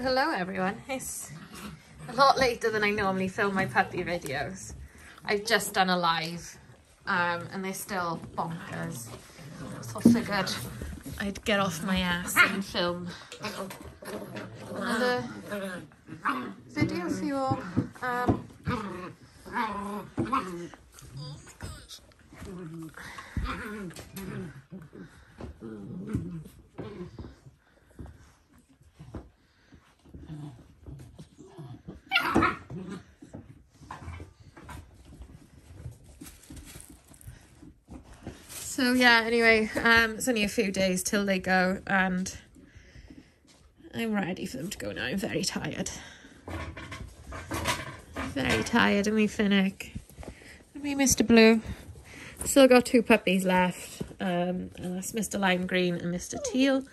hello everyone. It's a lot later than I normally film my puppy videos. I've just done a live um, and they're still bonkers. So I figured I'd get off my ass and film another video for you all. Um, So yeah, anyway, um, it's only a few days till they go and I'm ready for them to go now. I'm very tired. Very tired and we Finnick. And we Mr. Blue. Still got two puppies left. Um, and that's Mr. Lime Green and Mr. Teal.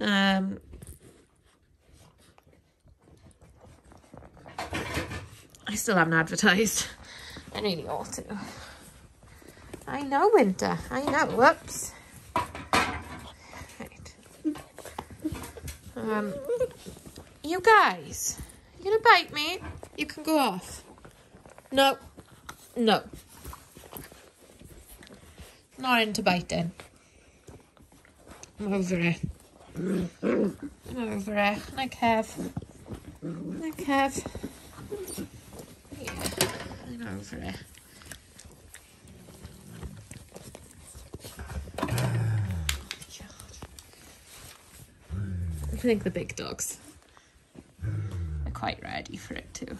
Um, I still haven't advertised. I really ought to. I know, Winter. I know. Whoops. Right. Um, you guys, you gonna bite me? You can go off. No. No. Not into biting. I'm over it. I'm over it. I Kev. I Kev. Yeah, I'm over it. Think the big dogs are quite ready for it too.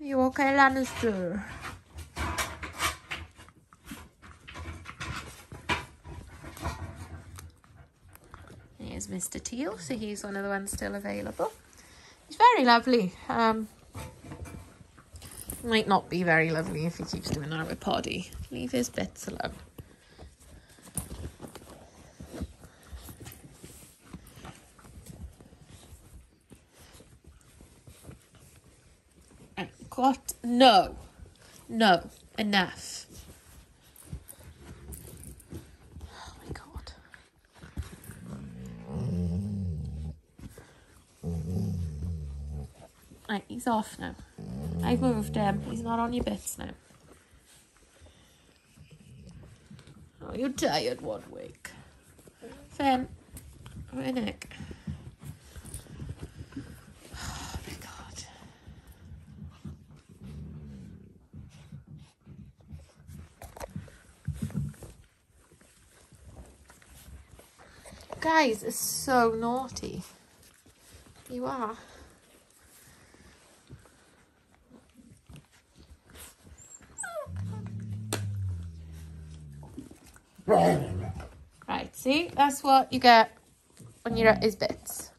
Are you okay, Lannister? Here's Mr. Teal, so he's one of the ones still available. He's very lovely. Um, might not be very lovely if he keeps doing that with Poddy. Leave his bits alone. What? No. No. Enough. Oh my god. Right, he's off now. I've moved him. He's not on your bits now. Oh, you're tired one week. Finn, my neck. Guys, it's so naughty. You are. Right, see? That's what you get when you're at his bits.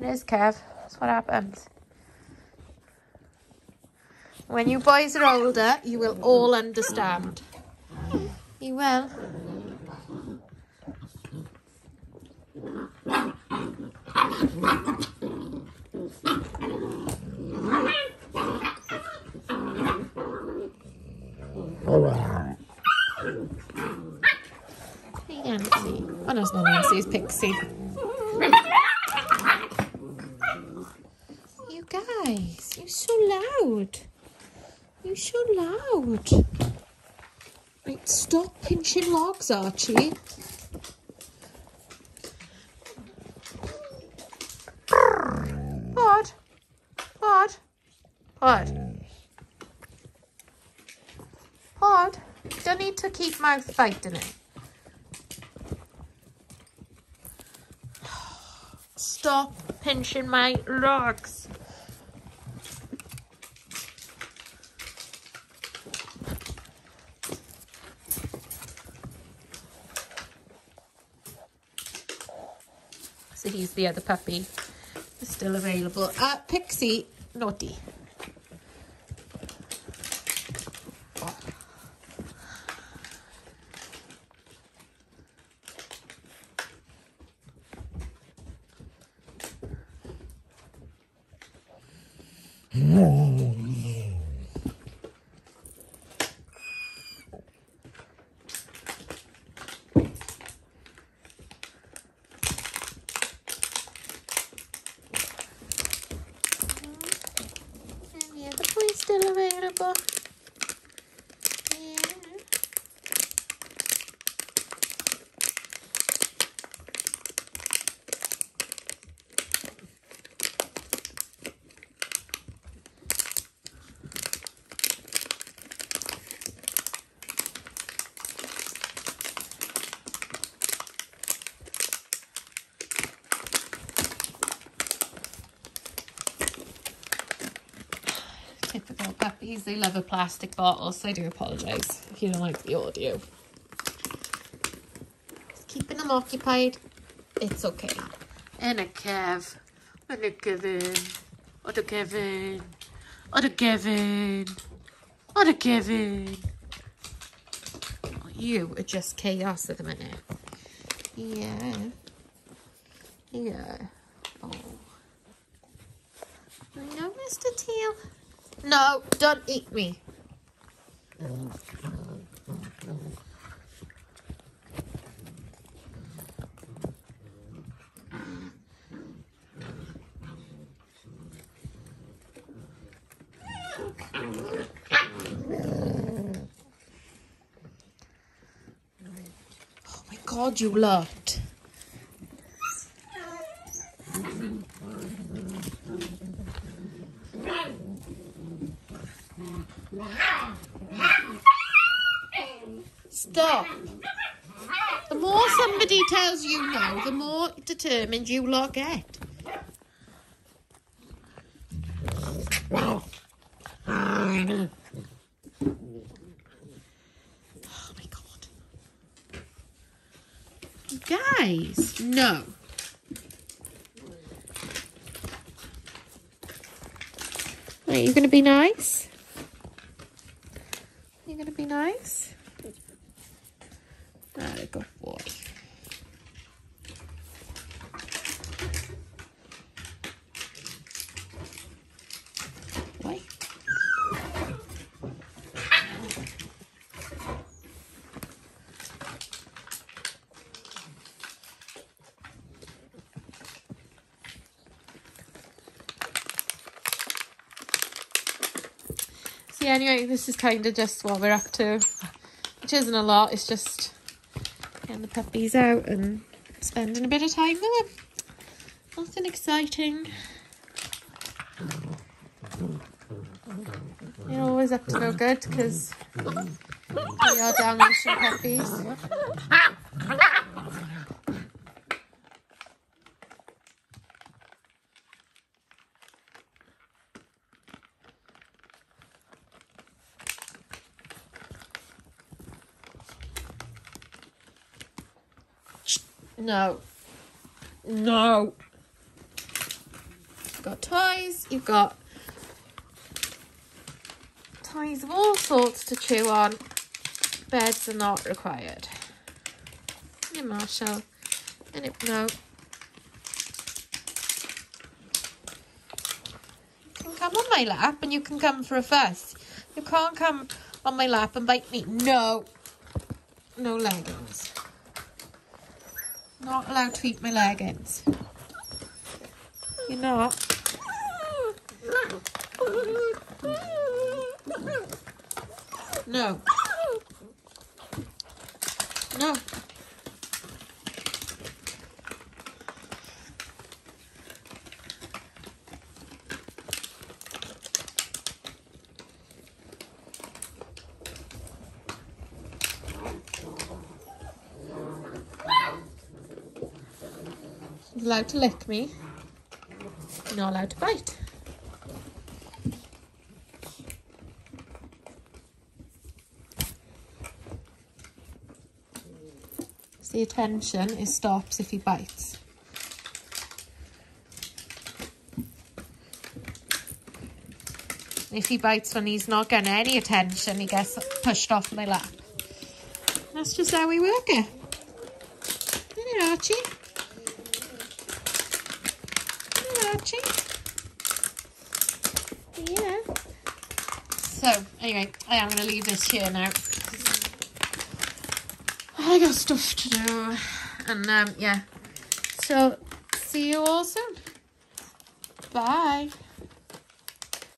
It is, Kev. That's what happens. When you boys are older, you will all understand. You will. Nancy. Oh, no, not Pixie. You guys, you're so loud. You're so loud. Right, stop pinching logs, Archie. Pod. Don't need to keep mouth in it. Stop pinching my logs. So he's the other puppy. Still available. Uh, Pixie, naughty. う。ん Typical puppies, they love a plastic bottle, so I do apologise if you don't like the audio. Just keeping them occupied, it's okay. And a Kev, and a Kevin, and a Kevin, and a Kevin, and a Kevin. You are just chaos at the minute. Yeah. Yeah. Oh. No, Mr. Teal. No, don't eat me. Oh my god, you lot. Stop. The more somebody tells you no, the more determined you lot get. Oh my god. Guys, no. Are you going to be nice? You going to be nice? Ah, good boy. Boy. So yeah, anyway, this is kind of just what we're up to, which isn't a lot. It's just getting the puppies out and spending a bit of time with them. Nothing exciting. You're always up to no good because we are Dalmatian puppies. No. No. You've got toys, you've got toys of all sorts to chew on. Beds are not required. Yeah, Marshall. And it, no. You can come on my lap and you can come for a fuss. You can't come on my lap and bite me. No. No leggings. Not allowed to eat my leggings. You're not. No. No. Allowed to lick me. Not allowed to bite. The attention, it stops if he bites. If he bites when he's not getting any attention, he gets pushed off my lap. That's just how we work it. Isn't it, Archie? Yeah. So, anyway, I am going to leave this here now. I got stuff to do. And, um, yeah. So, see you all soon. Bye.